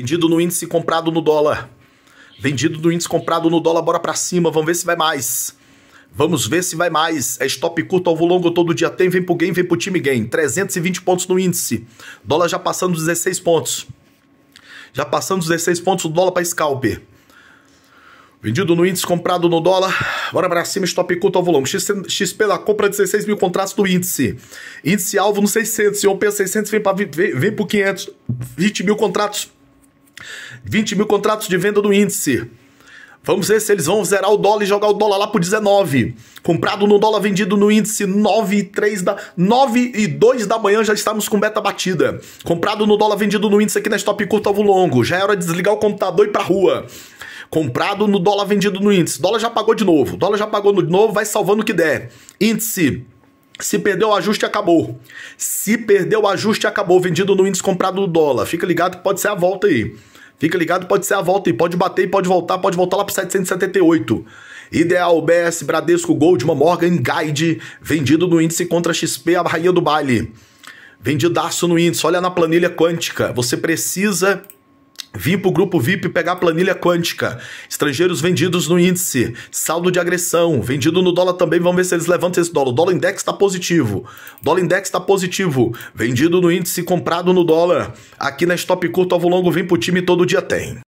Vendido no índice, comprado no dólar. Vendido no índice, comprado no dólar, bora pra cima, vamos ver se vai mais. Vamos ver se vai mais. É stop curto, alvo longo, todo dia tem, vem pro game, vem pro time game. 320 pontos no índice. Dólar já passando dos 16 pontos. Já passando dos 16 pontos, o dólar para scalper. Vendido no índice, comprado no dólar. Bora pra cima, stop curto, alvo longo. XP na compra de 16 mil contratos do índice. Índice alvo no 600. Se romper 600, vem, pra, vem, vem pro 500. 20 mil contratos 20 mil contratos de venda do índice. Vamos ver se eles vão zerar o dólar e jogar o dólar lá por 19. Comprado no dólar, vendido no índice 9 e 3 da 9 e 2 da manhã já estamos com beta batida. Comprado no dólar, vendido no índice aqui na Stop Curto Alvo Longo. Já é hora de desligar o computador e ir pra rua. Comprado no dólar, vendido no índice. Dólar já pagou de novo. Dólar já pagou de novo, vai salvando o que der. Índice se perdeu o ajuste, acabou. Se perdeu o ajuste, acabou. Vendido no índice comprado no dólar. Fica ligado que pode ser a volta aí. Fica ligado, pode ser a volta e pode bater e pode voltar, pode voltar lá para 778. Ideal, BS, Bradesco, Goldman, Morgan, Guide, vendido no índice contra XP, a Rainha do Baile. Vendidaço no índice, olha na planilha quântica. Você precisa Vim para o grupo VIP pegar planilha quântica. Estrangeiros vendidos no índice. Saldo de agressão. Vendido no dólar também. Vamos ver se eles levantam esse dólar. O dólar index está positivo. Dólar index está positivo. Vendido no índice, comprado no dólar. Aqui na Stop Curto, Alvo Longo, vem pro time todo dia tem.